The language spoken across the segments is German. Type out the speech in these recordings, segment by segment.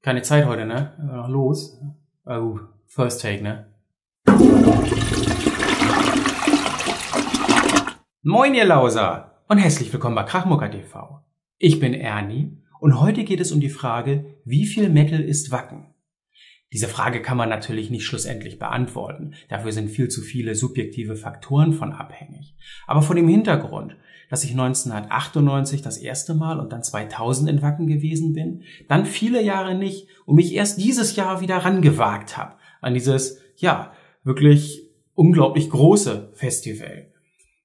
Keine Zeit heute, ne? Noch los. Oh, first take, ne? Moin, ihr Lauser! Und herzlich willkommen bei Krachmucker TV. Ich bin Ernie und heute geht es um die Frage, wie viel Metal ist Wacken? Diese Frage kann man natürlich nicht schlussendlich beantworten. Dafür sind viel zu viele subjektive Faktoren von abhängig. Aber vor dem Hintergrund, dass ich 1998 das erste Mal und dann 2000 in Wacken gewesen bin, dann viele Jahre nicht und mich erst dieses Jahr wieder rangewagt habe an dieses, ja, wirklich unglaublich große Festival,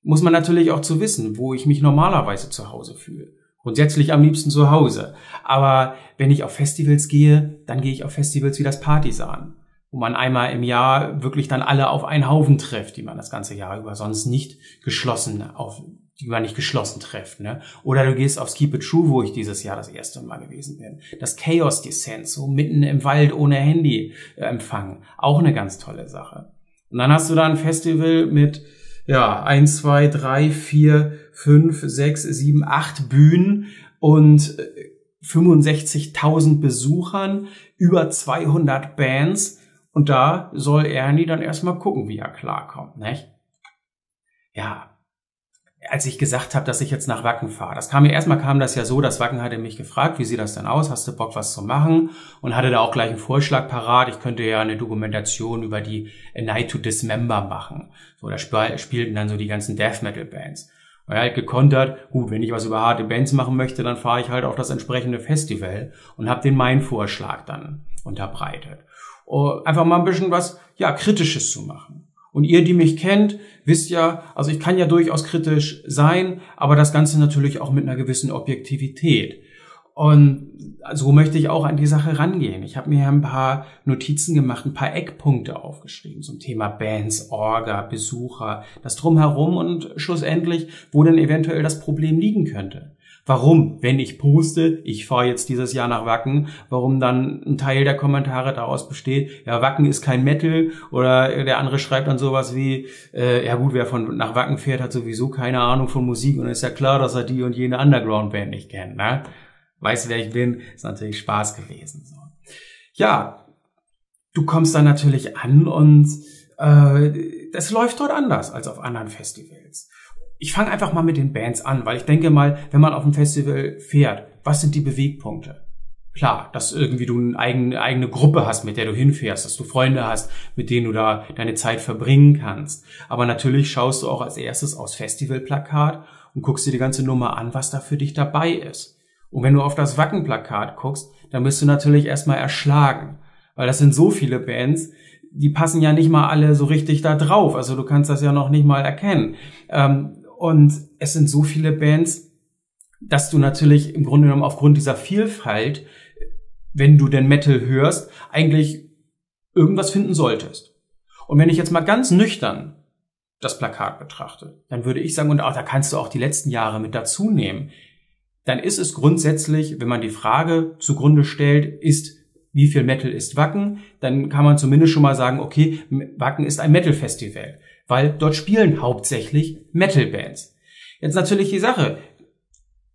muss man natürlich auch zu wissen, wo ich mich normalerweise zu Hause fühle. Grundsätzlich am liebsten zu Hause. Aber wenn ich auf Festivals gehe, dann gehe ich auf Festivals wie das Partisan, wo man einmal im Jahr wirklich dann alle auf einen Haufen trifft, die man das ganze Jahr über sonst nicht geschlossen auf die man nicht geschlossen trifft, ne? Oder du gehst aufs Keep It True, wo ich dieses Jahr das erste Mal gewesen bin. Das Chaos Descent, so mitten im Wald ohne Handy äh, empfangen. Auch eine ganz tolle Sache. Und dann hast du da ein Festival mit ja, eins, zwei, drei, vier, fünf, sechs, sieben, acht Bühnen und 65.000 äh, Besuchern, über 200 Bands. Und da soll Ernie dann erstmal gucken, wie er klarkommt, nicht? Ja, als ich gesagt habe, dass ich jetzt nach Wacken fahre. Das kam mir erstmal kam das ja so, dass Wacken hatte mich gefragt, wie sieht das denn aus? Hast du Bock, was zu machen? Und hatte da auch gleich einen Vorschlag parat. Ich könnte ja eine Dokumentation über die A Night to Dismember machen. So, da spielten dann so die ganzen Death Metal Bands. Und er halt gekontert, gut, wenn ich was über harte Bands machen möchte, dann fahre ich halt auf das entsprechende Festival und habe den meinen Vorschlag dann unterbreitet. Oh, einfach mal ein bisschen was, ja, Kritisches zu machen. Und ihr, die mich kennt, wisst ja, also ich kann ja durchaus kritisch sein, aber das Ganze natürlich auch mit einer gewissen Objektivität. Und so möchte ich auch an die Sache rangehen. Ich habe mir ein paar Notizen gemacht, ein paar Eckpunkte aufgeschrieben zum Thema Bands, Orga, Besucher, das drumherum und schlussendlich, wo denn eventuell das Problem liegen könnte. Warum, wenn ich poste, ich fahre jetzt dieses Jahr nach Wacken, warum dann ein Teil der Kommentare daraus besteht, ja, Wacken ist kein Metal oder der andere schreibt dann sowas wie, äh, ja gut, wer von nach Wacken fährt, hat sowieso keine Ahnung von Musik und ist ja klar, dass er die und jene Underground-Band nicht kennt, ne? Weißt du, wer ich bin? Ist natürlich Spaß gewesen. So. Ja, du kommst dann natürlich an und äh, das läuft dort anders als auf anderen Festivals ich fange einfach mal mit den Bands an, weil ich denke mal, wenn man auf ein Festival fährt, was sind die Bewegpunkte? Klar, dass irgendwie du eine eigene, eigene Gruppe hast, mit der du hinfährst, dass du Freunde hast, mit denen du da deine Zeit verbringen kannst. Aber natürlich schaust du auch als erstes aufs Festivalplakat und guckst dir die ganze Nummer an, was da für dich dabei ist. Und wenn du auf das Wackenplakat guckst, dann bist du natürlich erstmal erschlagen. Weil das sind so viele Bands, die passen ja nicht mal alle so richtig da drauf. Also du kannst das ja noch nicht mal erkennen. Ähm, und es sind so viele Bands, dass du natürlich im Grunde genommen aufgrund dieser Vielfalt, wenn du den Metal hörst, eigentlich irgendwas finden solltest. Und wenn ich jetzt mal ganz nüchtern das Plakat betrachte, dann würde ich sagen, und auch, da kannst du auch die letzten Jahre mit dazu nehmen, dann ist es grundsätzlich, wenn man die Frage zugrunde stellt, ist, wie viel Metal ist Wacken, dann kann man zumindest schon mal sagen, okay, Wacken ist ein Metal-Festival weil dort spielen hauptsächlich Metal-Bands. Jetzt natürlich die Sache,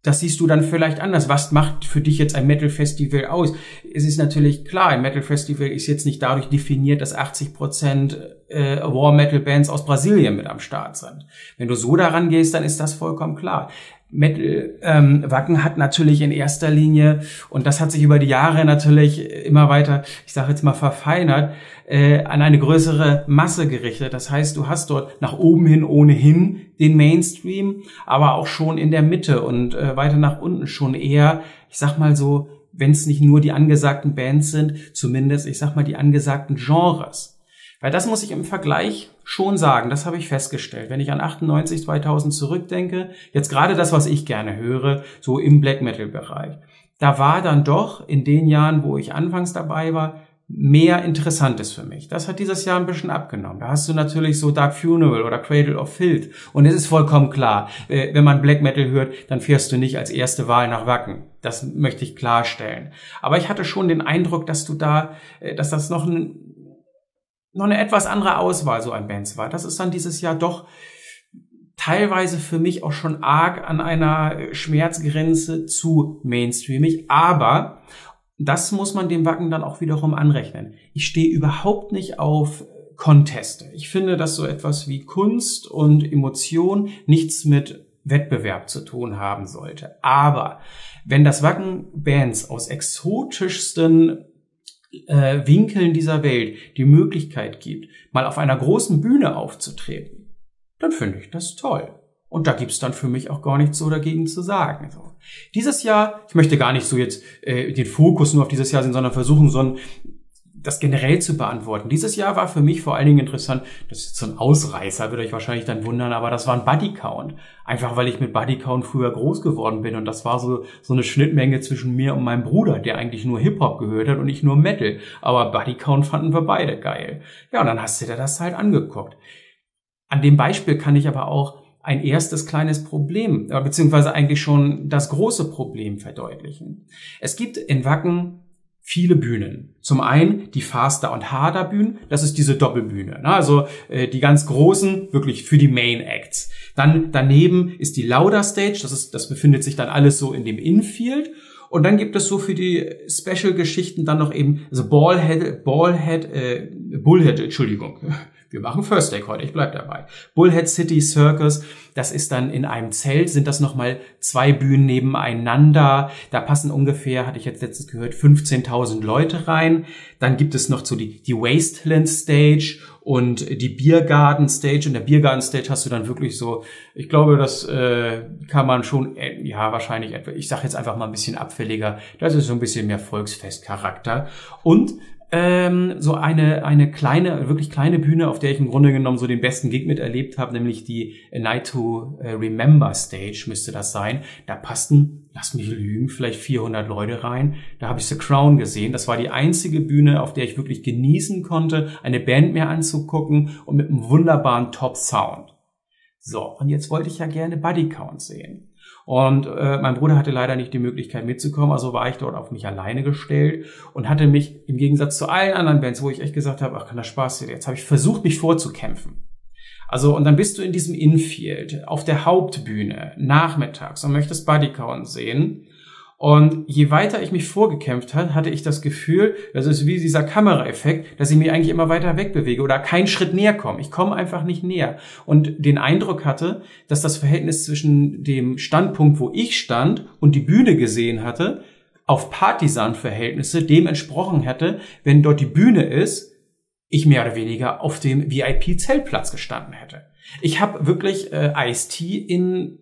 das siehst du dann vielleicht anders. Was macht für dich jetzt ein Metal-Festival aus? Es ist natürlich klar, ein Metal-Festival ist jetzt nicht dadurch definiert, dass 80 Prozent äh, War-Metal-Bands aus Brasilien mit am Start sind. Wenn du so daran gehst, dann ist das vollkommen klar. Metal ähm, Wacken hat natürlich in erster Linie, und das hat sich über die Jahre natürlich immer weiter, ich sage jetzt mal verfeinert, äh, an eine größere Masse gerichtet. Das heißt, du hast dort nach oben hin ohnehin den Mainstream, aber auch schon in der Mitte und äh, weiter nach unten schon eher, ich sag mal so, wenn es nicht nur die angesagten Bands sind, zumindest, ich sag mal, die angesagten Genres. Weil das muss ich im Vergleich schon sagen, das habe ich festgestellt. Wenn ich an 98, 2000 zurückdenke, jetzt gerade das, was ich gerne höre, so im Black Metal Bereich, da war dann doch in den Jahren, wo ich anfangs dabei war, mehr Interessantes für mich. Das hat dieses Jahr ein bisschen abgenommen. Da hast du natürlich so Dark Funeral oder Cradle of Filth. Und es ist vollkommen klar, äh, wenn man Black Metal hört, dann fährst du nicht als erste Wahl nach Wacken. Das möchte ich klarstellen. Aber ich hatte schon den Eindruck, dass du da, äh, dass das noch ein noch eine etwas andere Auswahl so ein Bands war. Das ist dann dieses Jahr doch teilweise für mich auch schon arg an einer Schmerzgrenze zu mainstreamig. Aber das muss man dem Wacken dann auch wiederum anrechnen. Ich stehe überhaupt nicht auf Conteste. Ich finde, dass so etwas wie Kunst und Emotion nichts mit Wettbewerb zu tun haben sollte. Aber wenn das Wacken Bands aus exotischsten äh, Winkeln dieser Welt die Möglichkeit gibt, mal auf einer großen Bühne aufzutreten, dann finde ich das toll. Und da gibt's dann für mich auch gar nichts so dagegen zu sagen. So. Dieses Jahr, ich möchte gar nicht so jetzt äh, den Fokus nur auf dieses Jahr sehen, sondern versuchen, so ein das generell zu beantworten. Dieses Jahr war für mich vor allen Dingen interessant, das ist jetzt so ein Ausreißer, würde euch wahrscheinlich dann wundern, aber das war ein Bodycount. Einfach weil ich mit Bodycount früher groß geworden bin und das war so, so eine Schnittmenge zwischen mir und meinem Bruder, der eigentlich nur Hip-Hop gehört hat und ich nur Metal. Aber Bodycount fanden wir beide geil. Ja, und dann hast du dir das halt angeguckt. An dem Beispiel kann ich aber auch ein erstes kleines Problem, äh, beziehungsweise eigentlich schon das große Problem verdeutlichen. Es gibt in Wacken viele Bühnen. Zum einen die Faster und Harder Bühnen, das ist diese Doppelbühne, ne? also äh, die ganz großen, wirklich für die Main Acts. Dann daneben ist die Lauder Stage, das ist, das befindet sich dann alles so in dem Infield. Und dann gibt es so für die Special-Geschichten dann noch eben also Ballhead, Ballhead, äh, Bullhead, Entschuldigung, wir machen First Take heute, ich bleib dabei. Bullhead City Circus, das ist dann in einem Zelt, sind das nochmal zwei Bühnen nebeneinander. Da passen ungefähr, hatte ich jetzt letztens gehört, 15.000 Leute rein. Dann gibt es noch so die, die Wasteland Stage und die Biergarten Stage. In der Biergarten Stage hast du dann wirklich so, ich glaube, das äh, kann man schon, äh, ja, wahrscheinlich etwa, ich sage jetzt einfach mal ein bisschen abfälliger, das ist so ein bisschen mehr Volksfestcharakter. Und ähm, so eine, eine kleine, wirklich kleine Bühne, auf der ich im Grunde genommen so den besten Gig miterlebt habe, nämlich die Night to äh, Remember Stage müsste das sein. Da passten, lass mich lügen, vielleicht 400 Leute rein. Da habe ich The Crown gesehen. Das war die einzige Bühne, auf der ich wirklich genießen konnte, eine Band mehr anzugucken und mit einem wunderbaren Top Sound. So, und jetzt wollte ich ja gerne Buddy Count sehen. Und äh, mein Bruder hatte leider nicht die Möglichkeit mitzukommen, also war ich dort auf mich alleine gestellt und hatte mich im Gegensatz zu allen anderen Bands, wo ich echt gesagt habe, ach, kann das Spaß hier, jetzt habe ich versucht, mich vorzukämpfen. Also, und dann bist du in diesem Infield, auf der Hauptbühne, nachmittags und möchtest Bodycount sehen. Und je weiter ich mich vorgekämpft hat, hatte ich das Gefühl, das ist wie dieser Kameraeffekt, dass ich mich eigentlich immer weiter wegbewege oder keinen Schritt näher komme. Ich komme einfach nicht näher. Und den Eindruck hatte, dass das Verhältnis zwischen dem Standpunkt, wo ich stand und die Bühne gesehen hatte, auf Partisan-Verhältnisse dem entsprochen hätte, wenn dort die Bühne ist, ich mehr oder weniger auf dem VIP-Zeltplatz gestanden hätte. Ich habe wirklich äh, Ice-T in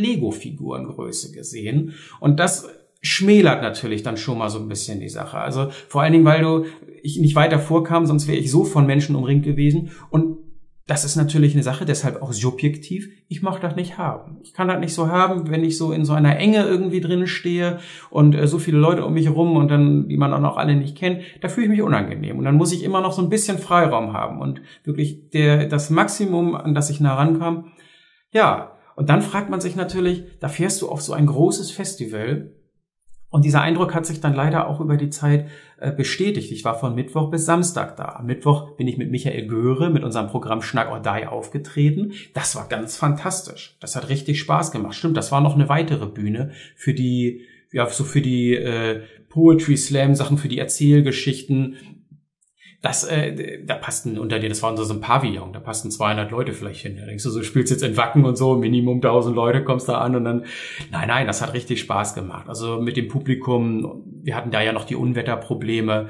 Lego-Figurengröße gesehen. Und das schmälert natürlich dann schon mal so ein bisschen die Sache. Also vor allen Dingen, weil du ich nicht weiter vorkam, sonst wäre ich so von Menschen umringt gewesen. Und das ist natürlich eine Sache, deshalb auch subjektiv. Ich mag das nicht haben. Ich kann das nicht so haben, wenn ich so in so einer Enge irgendwie drin stehe und äh, so viele Leute um mich rum und dann, die man auch noch alle nicht kennt, da fühle ich mich unangenehm. Und dann muss ich immer noch so ein bisschen Freiraum haben und wirklich der, das Maximum, an das ich nah rankam. Ja, und dann fragt man sich natürlich, da fährst du auf so ein großes Festival und dieser Eindruck hat sich dann leider auch über die Zeit äh, bestätigt. Ich war von Mittwoch bis Samstag da. Am Mittwoch bin ich mit Michael Göre mit unserem Programm Schnack or Die aufgetreten. Das war ganz fantastisch. Das hat richtig Spaß gemacht. Stimmt, das war noch eine weitere Bühne für die, ja, so für die äh, Poetry Slam Sachen, für die Erzählgeschichten, das, äh, da passten unter dir, das war so ein Pavillon, da passten 200 Leute vielleicht hin. Da denkst du, so spielst jetzt in Wacken und so, Minimum 1000 Leute kommst da an und dann, nein, nein, das hat richtig Spaß gemacht. Also mit dem Publikum, wir hatten da ja noch die Unwetterprobleme.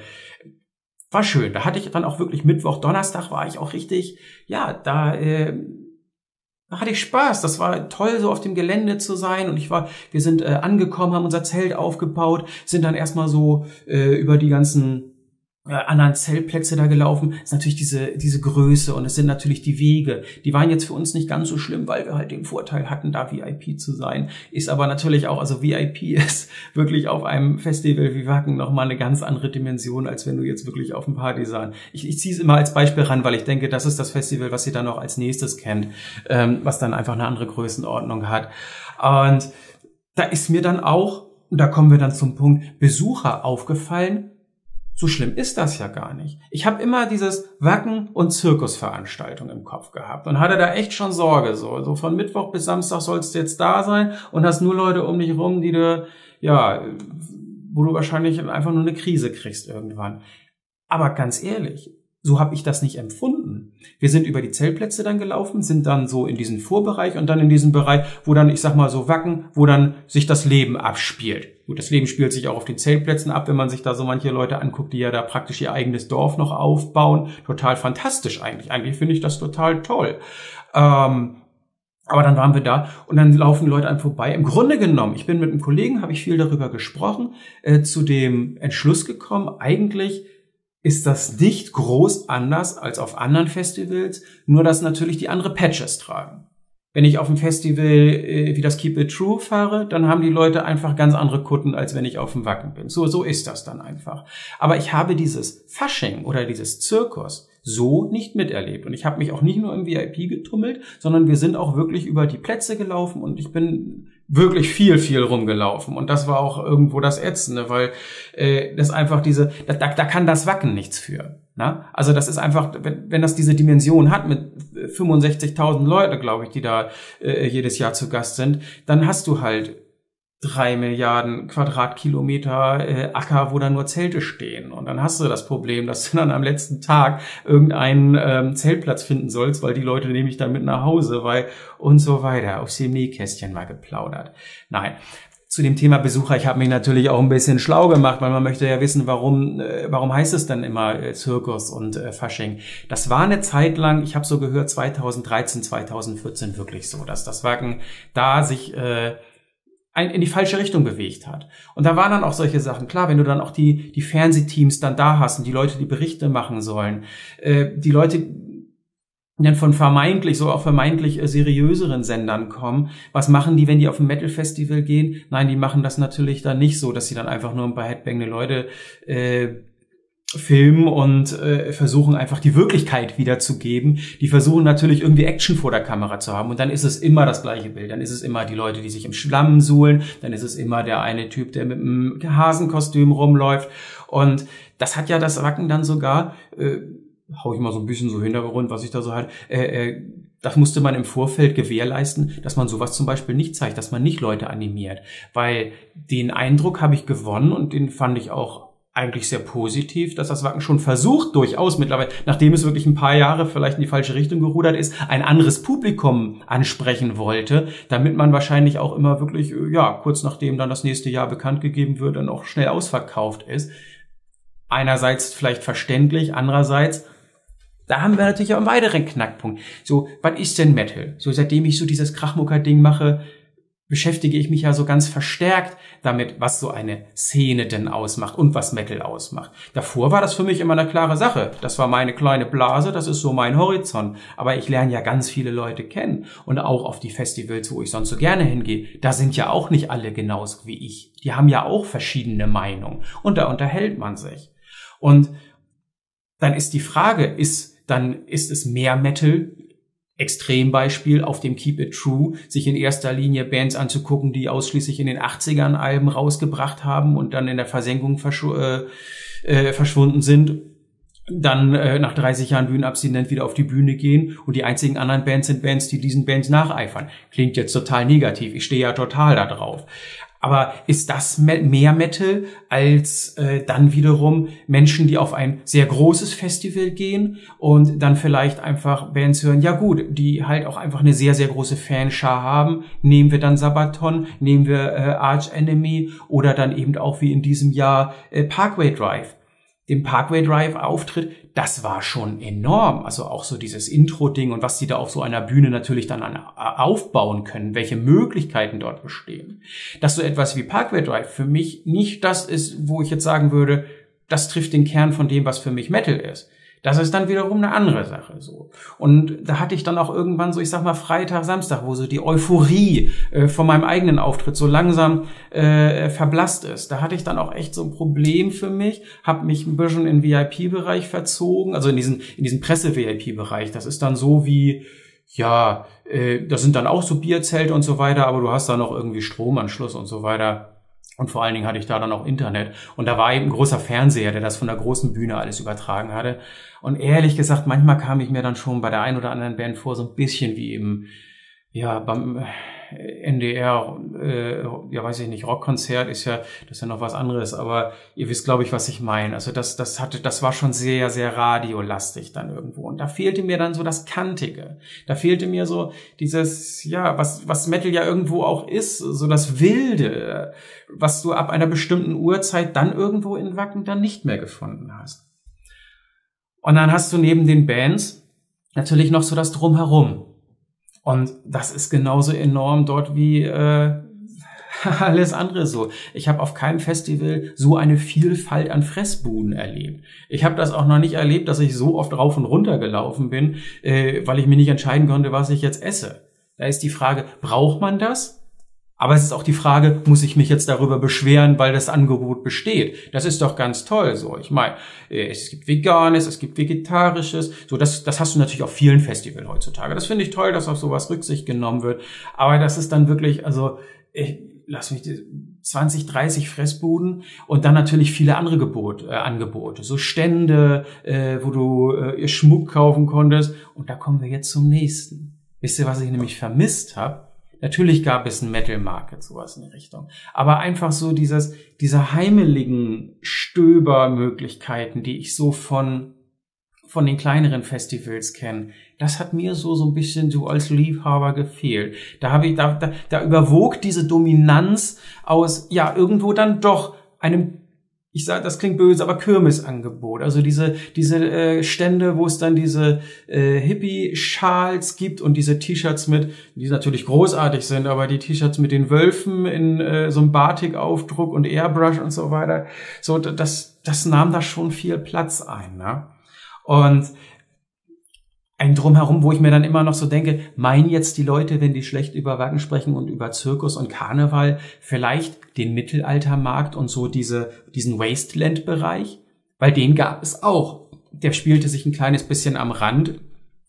War schön. Da hatte ich dann auch wirklich Mittwoch, Donnerstag war ich auch richtig, ja, da, äh, da hatte ich Spaß. Das war toll, so auf dem Gelände zu sein. Und ich war, wir sind äh, angekommen, haben unser Zelt aufgebaut, sind dann erstmal so äh, über die ganzen anderen Zeltplätze da gelaufen, ist natürlich diese, diese Größe und es sind natürlich die Wege. Die waren jetzt für uns nicht ganz so schlimm, weil wir halt den Vorteil hatten, da VIP zu sein. Ist aber natürlich auch, also VIP ist wirklich auf einem Festival wie Wacken nochmal eine ganz andere Dimension, als wenn du jetzt wirklich auf dem Party sein. Ich, ich ziehe es immer als Beispiel ran, weil ich denke, das ist das Festival, was ihr dann noch als nächstes kennt, ähm, was dann einfach eine andere Größenordnung hat. Und da ist mir dann auch, und da kommen wir dann zum Punkt, Besucher aufgefallen, so schlimm ist das ja gar nicht. Ich habe immer dieses Wacken- und Zirkusveranstaltung im Kopf gehabt und hatte da echt schon Sorge. So, so von Mittwoch bis Samstag sollst du jetzt da sein und hast nur Leute um dich rum, die du, ja, wo du wahrscheinlich einfach nur eine Krise kriegst irgendwann. Aber ganz ehrlich, so habe ich das nicht empfunden. Wir sind über die Zeltplätze dann gelaufen, sind dann so in diesen Vorbereich und dann in diesen Bereich, wo dann, ich sag mal so Wacken, wo dann sich das Leben abspielt. Gut, das Leben spielt sich auch auf den Zeltplätzen ab, wenn man sich da so manche Leute anguckt, die ja da praktisch ihr eigenes Dorf noch aufbauen. Total fantastisch eigentlich. Eigentlich finde ich das total toll. Ähm, aber dann waren wir da und dann laufen Leute einem vorbei. Im Grunde genommen, ich bin mit einem Kollegen, habe ich viel darüber gesprochen, äh, zu dem Entschluss gekommen, eigentlich ist das nicht groß anders als auf anderen Festivals, nur dass natürlich die andere Patches tragen. Wenn ich auf dem Festival äh, wie das Keep It True fahre, dann haben die Leute einfach ganz andere Kutten, als wenn ich auf dem Wacken bin. So, so ist das dann einfach. Aber ich habe dieses Fasching oder dieses Zirkus so nicht miterlebt. Und ich habe mich auch nicht nur im VIP getummelt, sondern wir sind auch wirklich über die Plätze gelaufen und ich bin wirklich viel, viel rumgelaufen. Und das war auch irgendwo das Ätzende, weil äh, das einfach diese, da, da, da kann das Wacken nichts für. Na? Also das ist einfach, wenn, wenn das diese Dimension hat mit 65.000 Leute, glaube ich, die da äh, jedes Jahr zu Gast sind, dann hast du halt drei Milliarden Quadratkilometer äh, Acker, wo dann nur Zelte stehen. Und dann hast du das Problem, dass du dann am letzten Tag irgendeinen ähm, Zeltplatz finden sollst, weil die Leute nehme ich dann mit nach Hause, weil und so weiter. Aufs Nähkästchen mal geplaudert. Nein. Zu dem Thema Besucher, ich habe mich natürlich auch ein bisschen schlau gemacht, weil man möchte ja wissen, warum, äh, warum heißt es dann immer äh, Zirkus und äh, Fasching. Das war eine Zeit lang, ich habe so gehört, 2013, 2014 wirklich so, dass das Wagen da sich äh, in die falsche Richtung bewegt hat. Und da waren dann auch solche Sachen. Klar, wenn du dann auch die, die Fernsehteams dann da hast und die Leute, die Berichte machen sollen, äh, die Leute dann von vermeintlich, so auch vermeintlich äh, seriöseren Sendern kommen. Was machen die, wenn die auf ein Metal-Festival gehen? Nein, die machen das natürlich dann nicht so, dass sie dann einfach nur ein paar headbangende Leute äh, filmen und äh, versuchen einfach die Wirklichkeit wiederzugeben. Die versuchen natürlich irgendwie Action vor der Kamera zu haben und dann ist es immer das gleiche Bild. Dann ist es immer die Leute, die sich im Schlamm suhlen, dann ist es immer der eine Typ, der mit einem Hasenkostüm rumläuft und das hat ja das Wacken dann sogar, äh, hau ich mal so ein bisschen so Hintergrund, was ich da so halt, äh, äh, das musste man im Vorfeld gewährleisten, dass man sowas zum Beispiel nicht zeigt, dass man nicht Leute animiert. Weil den Eindruck habe ich gewonnen und den fand ich auch eigentlich sehr positiv, dass das Wacken schon versucht, durchaus mittlerweile, nachdem es wirklich ein paar Jahre vielleicht in die falsche Richtung gerudert ist, ein anderes Publikum ansprechen wollte, damit man wahrscheinlich auch immer wirklich, äh, ja, kurz nachdem dann das nächste Jahr bekannt gegeben wird, dann auch schnell ausverkauft ist. Einerseits vielleicht verständlich, andererseits da haben wir natürlich auch einen weiteren Knackpunkt. So, was ist denn Metal? So, seitdem ich so dieses Krachmucker-Ding mache, beschäftige ich mich ja so ganz verstärkt damit, was so eine Szene denn ausmacht und was Metal ausmacht. Davor war das für mich immer eine klare Sache. Das war meine kleine Blase, das ist so mein Horizont. Aber ich lerne ja ganz viele Leute kennen und auch auf die Festivals, wo ich sonst so gerne hingehe. Da sind ja auch nicht alle genauso wie ich. Die haben ja auch verschiedene Meinungen und da unterhält man sich. Und dann ist die Frage, ist dann ist es mehr Metal Extrembeispiel auf dem Keep It True, sich in erster Linie Bands anzugucken, die ausschließlich in den 80ern Alben rausgebracht haben und dann in der Versenkung verschw äh, äh, verschwunden sind, dann äh, nach 30 Jahren Bühnenabstinent wieder auf die Bühne gehen und die einzigen anderen Bands sind Bands, die diesen Bands nacheifern. Klingt jetzt total negativ, ich stehe ja total da drauf. Aber ist das mehr Metal als äh, dann wiederum Menschen, die auf ein sehr großes Festival gehen und dann vielleicht einfach Bands hören, ja gut, die halt auch einfach eine sehr, sehr große Fanschar haben. Nehmen wir dann Sabaton, nehmen wir äh, Arch Enemy oder dann eben auch wie in diesem Jahr äh, Parkway Drive dem Parkway Drive Auftritt, das war schon enorm. Also auch so dieses Intro-Ding und was die da auf so einer Bühne natürlich dann an, aufbauen können, welche Möglichkeiten dort bestehen. Dass so etwas wie Parkway Drive für mich nicht das ist, wo ich jetzt sagen würde, das trifft den Kern von dem, was für mich Metal ist. Das ist dann wiederum eine andere Sache so. Und da hatte ich dann auch irgendwann so, ich sag mal Freitag, Samstag, wo so die Euphorie äh, von meinem eigenen Auftritt so langsam äh, verblasst ist. Da hatte ich dann auch echt so ein Problem für mich, habe mich ein bisschen in VIP-Bereich verzogen, also in diesen in diesen Presse-VIP-Bereich. Das ist dann so wie ja, äh, das sind dann auch so Bierzelte und so weiter, aber du hast da noch irgendwie Stromanschluss und so weiter. Und vor allen Dingen hatte ich da dann auch Internet. Und da war eben ein großer Fernseher, der das von der großen Bühne alles übertragen hatte. Und ehrlich gesagt, manchmal kam ich mir dann schon bei der einen oder anderen Band vor, so ein bisschen wie im ja, beim NDR, äh, ja weiß ich nicht, Rockkonzert ist ja, das ist ja noch was anderes, aber ihr wisst, glaube ich, was ich meine. Also das, das hatte, das war schon sehr, sehr radiolastig dann irgendwo. Und da fehlte mir dann so das Kantige. Da fehlte mir so dieses, ja, was, was Metal ja irgendwo auch ist, so das Wilde, was du ab einer bestimmten Uhrzeit dann irgendwo in Wacken dann nicht mehr gefunden hast. Und dann hast du neben den Bands natürlich noch so das Drumherum. Und das ist genauso enorm dort wie äh, alles andere so. Ich habe auf keinem Festival so eine Vielfalt an Fressbuden erlebt. Ich habe das auch noch nicht erlebt, dass ich so oft rauf und runter gelaufen bin, äh, weil ich mir nicht entscheiden konnte, was ich jetzt esse. Da ist die Frage, braucht man das? Aber es ist auch die Frage, muss ich mich jetzt darüber beschweren, weil das Angebot besteht? Das ist doch ganz toll so. Ich meine, äh, es gibt Veganes, es gibt Vegetarisches. So, das, das hast du natürlich auf vielen Festivals heutzutage. Das finde ich toll, dass auf sowas Rücksicht genommen wird. Aber das ist dann wirklich, also, ich, lass mich 20, 30 Fressbuden und dann natürlich viele andere Gebot, äh, Angebote, so Stände, äh, wo du äh, Schmuck kaufen konntest. Und da kommen wir jetzt zum nächsten. Wisst ihr, was ich nämlich vermisst habe? Natürlich gab es ein Metal Market, sowas in die Richtung. Aber einfach so dieses, diese heimeligen Stöbermöglichkeiten, die ich so von, von den kleineren Festivals kenne, das hat mir so, so ein bisschen so als Liebhaber gefehlt. Da habe ich, da, da, da überwog diese Dominanz aus, ja, irgendwo dann doch einem ich sage, das klingt böse, aber Kirmesangebot. Also diese diese äh, Stände, wo es dann diese äh, Hippie-Schals gibt und diese T-Shirts mit, die natürlich großartig sind, aber die T-Shirts mit den Wölfen in äh, so einem Batik-Aufdruck und Airbrush und so weiter, so das das nahm da schon viel Platz ein. Ne? Und ein Drumherum, wo ich mir dann immer noch so denke, meinen jetzt die Leute, wenn die schlecht über Wagen sprechen und über Zirkus und Karneval, vielleicht den Mittelaltermarkt und so diese, diesen Wasteland-Bereich? Weil den gab es auch. Der spielte sich ein kleines bisschen am Rand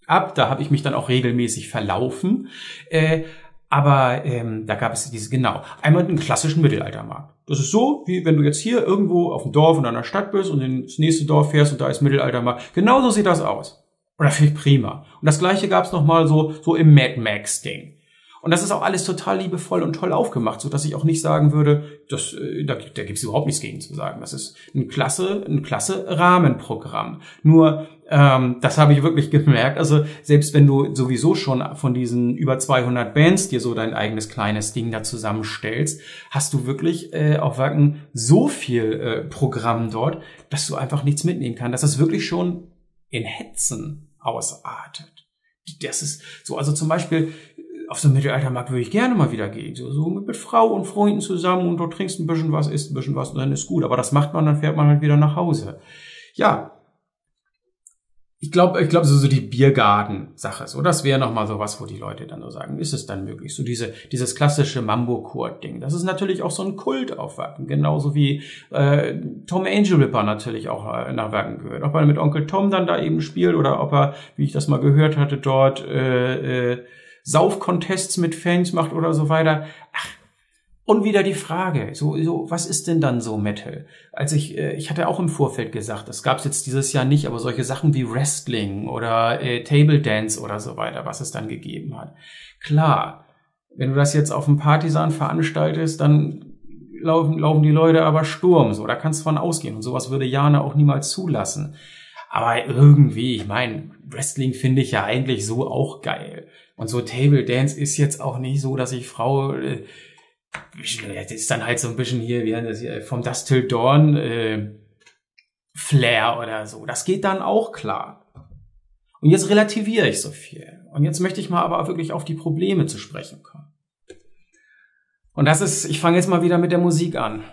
ab, da habe ich mich dann auch regelmäßig verlaufen. Äh, aber ähm, da gab es diese, genau, einmal den klassischen Mittelaltermarkt. Das ist so, wie wenn du jetzt hier irgendwo auf dem Dorf in einer Stadt bist und ins nächste Dorf fährst und da ist Mittelaltermarkt. Genauso sieht das aus. Und das finde ich prima. Und das gleiche gab es nochmal so, so im Mad Max-Ding. Und das ist auch alles total liebevoll und toll aufgemacht, so dass ich auch nicht sagen würde, das, äh, da, da gibt es überhaupt nichts gegen zu sagen. Das ist ein klasse, ein klasse Rahmenprogramm. Nur, ähm, das habe ich wirklich gemerkt. Also selbst wenn du sowieso schon von diesen über 200 Bands dir so dein eigenes kleines Ding da zusammenstellst, hast du wirklich äh, auf Wacken so viel äh, Programm dort, dass du einfach nichts mitnehmen kannst. Das ist wirklich schon in Hetzen ausartet. Das ist so, also zum Beispiel auf so einem Mittelaltermarkt würde ich gerne mal wieder gehen. So, so mit, mit Frau und Freunden zusammen und du trinkst ein bisschen was, isst ein bisschen was und dann ist gut. Aber das macht man, dann fährt man halt wieder nach Hause. Ja, ich glaube, ich glaube, so, so die Biergarten-Sache, so das wäre noch mal so was, wo die Leute dann so sagen, ist es dann möglich? So diese dieses klassische Mambo-Chord-Ding. Das ist natürlich auch so ein Kult auf Wacken, genauso wie äh, Tom Angel Ripper natürlich auch äh, nach Wacken gehört. Ob er mit Onkel Tom dann da eben spielt oder ob er, wie ich das mal gehört hatte, dort äh, äh, Saufcontests mit Fans macht oder so weiter. Ach, und wieder die Frage, so, so, was ist denn dann so Metal? Als ich, äh, ich hatte auch im Vorfeld gesagt, das gab es jetzt dieses Jahr nicht, aber solche Sachen wie Wrestling oder äh, Table Dance oder so weiter, was es dann gegeben hat. Klar, wenn du das jetzt auf dem Partisan veranstaltest, dann laufen, laufen die Leute aber Sturm, so, da kannst du von ausgehen. Und sowas würde Jana auch niemals zulassen. Aber irgendwie, ich meine, Wrestling finde ich ja eigentlich so auch geil. Und so Table Dance ist jetzt auch nicht so, dass ich Frau äh, das ist dann halt so ein bisschen hier, wie das hier, vom Dust Till Dawn äh, Flair oder so. Das geht dann auch klar. Und jetzt relativiere ich so viel. Und jetzt möchte ich mal aber wirklich auf die Probleme zu sprechen kommen. Und das ist, ich fange jetzt mal wieder mit der Musik an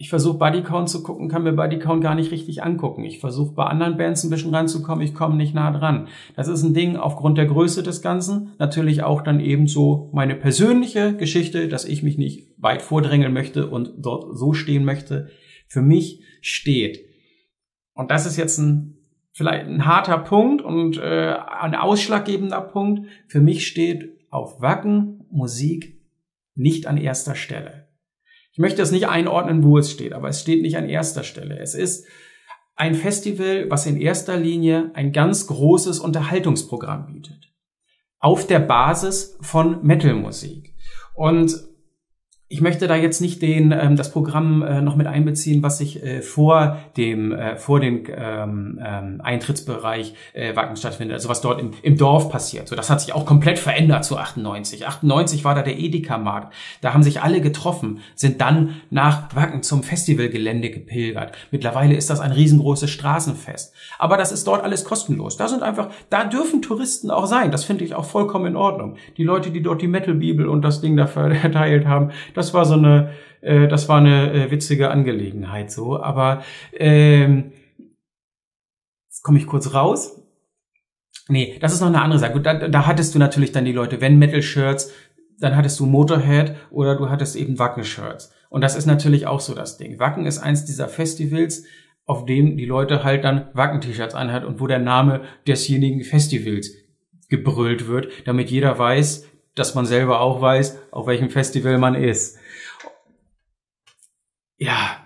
ich versuche Bodycount zu gucken, kann mir Bodycount gar nicht richtig angucken. Ich versuche bei anderen Bands ein bisschen ranzukommen, ich komme nicht nah dran. Das ist ein Ding aufgrund der Größe des Ganzen. Natürlich auch dann eben so meine persönliche Geschichte, dass ich mich nicht weit vordrängeln möchte und dort so stehen möchte. Für mich steht. Und das ist jetzt ein vielleicht ein harter Punkt und äh, ein ausschlaggebender Punkt. Für mich steht auf Wacken Musik nicht an erster Stelle. Ich möchte es nicht einordnen, wo es steht, aber es steht nicht an erster Stelle. Es ist ein Festival, was in erster Linie ein ganz großes Unterhaltungsprogramm bietet. auf der Basis von Metal-Musik. Und ich möchte da jetzt nicht den ähm, das Programm äh, noch mit einbeziehen, was sich äh, vor dem äh, vor dem ähm, ähm, Eintrittsbereich äh, Wacken stattfindet, also was dort im, im Dorf passiert. So, das hat sich auch komplett verändert zu 98. 98 war da der Edeka-Markt. Da haben sich alle getroffen, sind dann nach Wacken zum Festivalgelände gepilgert. Mittlerweile ist das ein riesengroßes Straßenfest. Aber das ist dort alles kostenlos. Da sind einfach, da dürfen Touristen auch sein. Das finde ich auch vollkommen in Ordnung. Die Leute, die dort die Metal-Bibel und das Ding da verteilt haben, das war so eine, äh, das war eine äh, witzige Angelegenheit so. Aber ähm, jetzt komme ich kurz raus. Nee, das ist noch eine andere Sache. Gut, da, da hattest du natürlich dann die Leute, wenn Metal-Shirts, dann hattest du Motorhead oder du hattest eben Wacken-Shirts. Und das ist natürlich auch so das Ding. Wacken ist eins dieser Festivals, auf dem die Leute halt dann Wacken-T-Shirts anhat und wo der Name desjenigen Festivals gebrüllt wird, damit jeder weiß, dass man selber auch weiß, auf welchem Festival man ist. Ja,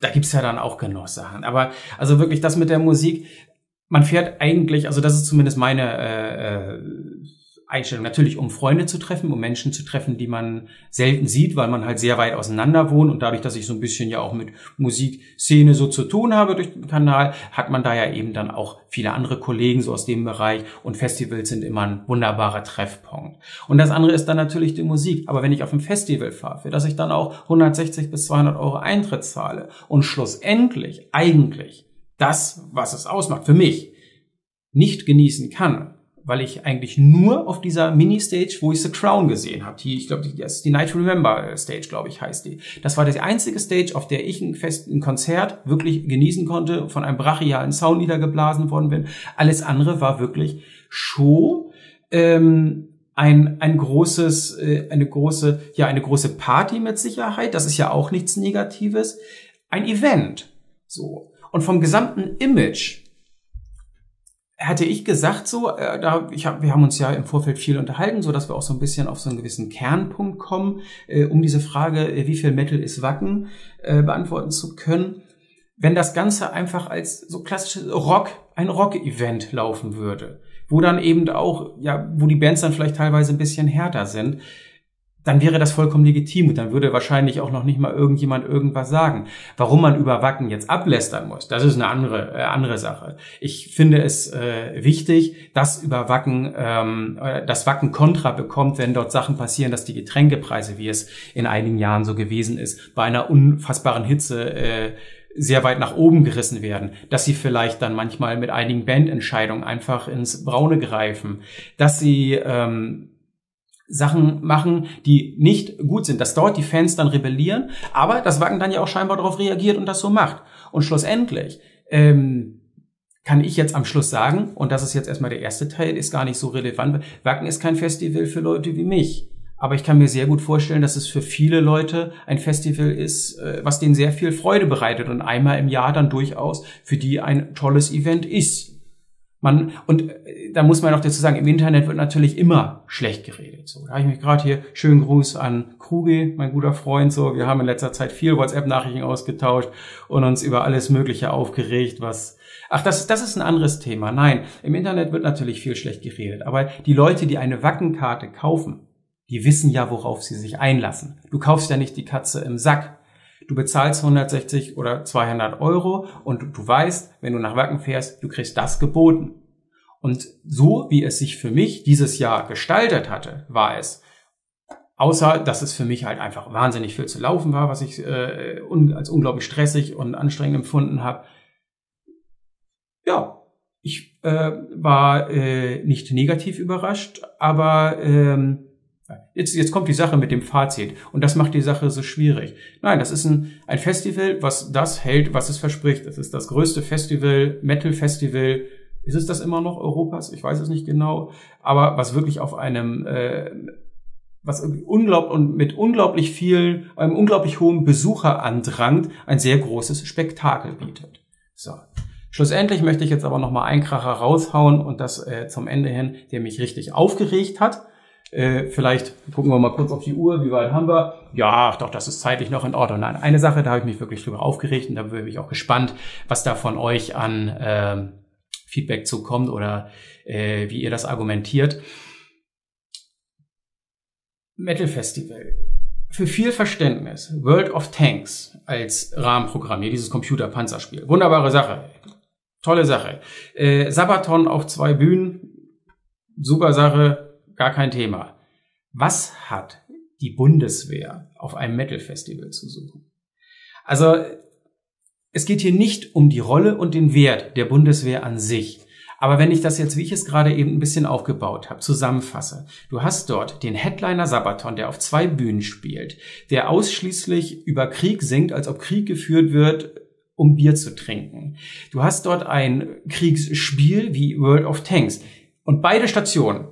da gibt's ja dann auch genug Sachen. Aber also wirklich das mit der Musik, man fährt eigentlich, also das ist zumindest meine äh, äh, Einstellung. Natürlich, um Freunde zu treffen, um Menschen zu treffen, die man selten sieht, weil man halt sehr weit auseinander wohnt und dadurch, dass ich so ein bisschen ja auch mit Musikszene so zu tun habe durch den Kanal, hat man da ja eben dann auch viele andere Kollegen so aus dem Bereich und Festivals sind immer ein wunderbarer Treffpunkt. Und das andere ist dann natürlich die Musik. Aber wenn ich auf ein Festival fahre, für das ich dann auch 160 bis 200 Euro Eintritt zahle und schlussendlich eigentlich das, was es ausmacht, für mich nicht genießen kann, weil ich eigentlich nur auf dieser Mini-Stage, wo ich The Crown gesehen habe, die, ich glaube, die, das die Night to Remember Stage, glaube ich, heißt die. Das war die einzige Stage, auf der ich ein, Fest, ein Konzert wirklich genießen konnte, von einem brachialen Sound niedergeblasen worden bin. Alles andere war wirklich Show, ähm, ein, ein großes, äh, eine große, ja, eine große Party mit Sicherheit. Das ist ja auch nichts Negatives. Ein Event. So. Und vom gesamten Image hatte ich gesagt so, äh, da ich hab, wir haben uns ja im Vorfeld viel unterhalten, so dass wir auch so ein bisschen auf so einen gewissen Kernpunkt kommen, äh, um diese Frage, äh, wie viel Metal ist Wacken, äh, beantworten zu können. Wenn das Ganze einfach als so klassisches Rock, ein Rock-Event laufen würde, wo dann eben auch, ja, wo die Bands dann vielleicht teilweise ein bisschen härter sind, dann wäre das vollkommen legitim und dann würde wahrscheinlich auch noch nicht mal irgendjemand irgendwas sagen. Warum man über Wacken jetzt ablästern muss, das ist eine andere äh, andere Sache. Ich finde es äh, wichtig, dass über Wacken ähm, äh, das Wacken Kontra bekommt, wenn dort Sachen passieren, dass die Getränkepreise, wie es in einigen Jahren so gewesen ist, bei einer unfassbaren Hitze äh, sehr weit nach oben gerissen werden, dass sie vielleicht dann manchmal mit einigen Bandentscheidungen einfach ins Braune greifen, dass sie ähm, Sachen machen, die nicht gut sind, dass dort die Fans dann rebellieren, aber das Wacken dann ja auch scheinbar darauf reagiert und das so macht. Und schlussendlich ähm, kann ich jetzt am Schluss sagen, und das ist jetzt erstmal der erste Teil, ist gar nicht so relevant, Wacken ist kein Festival für Leute wie mich. Aber ich kann mir sehr gut vorstellen, dass es für viele Leute ein Festival ist, äh, was denen sehr viel Freude bereitet und einmal im Jahr dann durchaus für die ein tolles Event ist. Man, und äh, da muss man noch dazu sagen, im Internet wird natürlich immer schlecht geredet. So, da habe ich mich gerade hier, schönen Gruß an Kruge, mein guter Freund. So, wir haben in letzter Zeit viel WhatsApp-Nachrichten ausgetauscht und uns über alles Mögliche aufgeregt, was. Ach, das, das ist ein anderes Thema. Nein, im Internet wird natürlich viel schlecht geredet. Aber die Leute, die eine Wackenkarte kaufen, die wissen ja, worauf sie sich einlassen. Du kaufst ja nicht die Katze im Sack. Du bezahlst 160 oder 200 Euro und du weißt, wenn du nach Wacken fährst, du kriegst das geboten. Und so wie es sich für mich dieses Jahr gestaltet hatte, war es, außer dass es für mich halt einfach wahnsinnig viel zu laufen war, was ich äh, un als unglaublich stressig und anstrengend empfunden habe. Ja, ich äh, war äh, nicht negativ überrascht, aber ähm, Jetzt, jetzt kommt die Sache mit dem Fazit und das macht die Sache so schwierig. Nein, das ist ein, ein Festival, was das hält, was es verspricht. Es ist das größte Festival, Metal-Festival. Ist es das immer noch Europas? Ich weiß es nicht genau. Aber was wirklich auf einem, äh, was unglaublich und mit unglaublich viel, einem unglaublich hohen Besucherandrang ein sehr großes Spektakel bietet. So. Schlussendlich möchte ich jetzt aber noch mal einen Kracher raushauen und das äh, zum Ende hin, der mich richtig aufgeregt hat äh, vielleicht gucken wir mal kurz auf die Uhr, wie weit haben wir? Ja, doch, das ist zeitlich noch in Ordnung. Nein, eine Sache, da habe ich mich wirklich drüber aufgeregt und da bin ich auch gespannt, was da von euch an äh, Feedback zukommt oder äh, wie ihr das argumentiert. Metal Festival. Für viel Verständnis. World of Tanks als Rahmenprogramm, hier dieses Computer-Panzerspiel. Wunderbare Sache. Tolle Sache. Äh, Sabaton auf zwei Bühnen. Super Sache. Gar kein Thema. Was hat die Bundeswehr auf einem Metal Festival zu suchen? Also, es geht hier nicht um die Rolle und den Wert der Bundeswehr an sich. Aber wenn ich das jetzt, wie ich es gerade eben ein bisschen aufgebaut habe, zusammenfasse, du hast dort den Headliner Sabaton, der auf zwei Bühnen spielt, der ausschließlich über Krieg singt, als ob Krieg geführt wird, um Bier zu trinken. Du hast dort ein Kriegsspiel wie World of Tanks. Und beide Stationen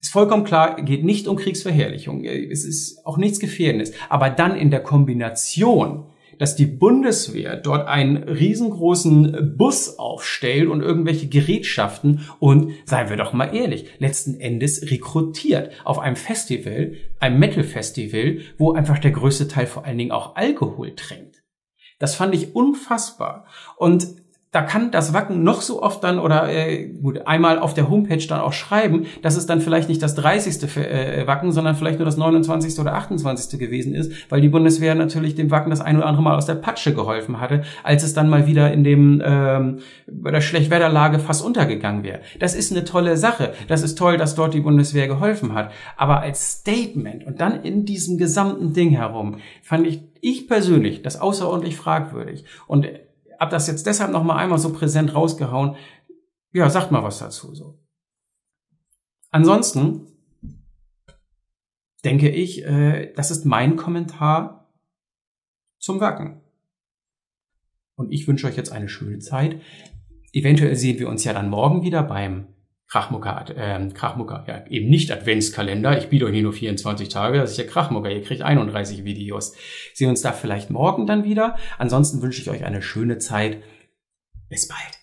ist vollkommen klar, geht nicht um Kriegsverherrlichung. Es ist auch nichts Gefährdendes. Aber dann in der Kombination dass die Bundeswehr dort einen riesengroßen Bus aufstellt und irgendwelche Gerätschaften und, seien wir doch mal ehrlich, letzten Endes rekrutiert auf einem Festival, einem Metal-Festival, wo einfach der größte Teil vor allen Dingen auch Alkohol trinkt. Das fand ich unfassbar. Und da kann das Wacken noch so oft dann oder äh, gut einmal auf der Homepage dann auch schreiben, dass es dann vielleicht nicht das 30. Für, äh, Wacken, sondern vielleicht nur das 29. oder 28. gewesen ist, weil die Bundeswehr natürlich dem Wacken das ein oder andere Mal aus der Patsche geholfen hatte, als es dann mal wieder in dem ähm, bei der Schlechtwetterlage fast untergegangen wäre. Das ist eine tolle Sache. Das ist toll, dass dort die Bundeswehr geholfen hat. Aber als Statement und dann in diesem gesamten Ding herum fand ich ich persönlich das außerordentlich fragwürdig und hab das jetzt deshalb noch mal einmal so präsent rausgehauen. Ja, sagt mal was dazu so. Ansonsten denke ich, äh, das ist mein Kommentar zum Wacken. Und ich wünsche euch jetzt eine schöne Zeit. Eventuell sehen wir uns ja dann morgen wieder beim Krachmucker, äh, Krachmucker, ja, eben nicht Adventskalender. Ich biete euch hier nur 24 Tage, das ist ja Krachmucker. Ihr kriegt 31 Videos. Sehen uns da vielleicht morgen dann wieder. Ansonsten wünsche ich euch eine schöne Zeit. Bis bald.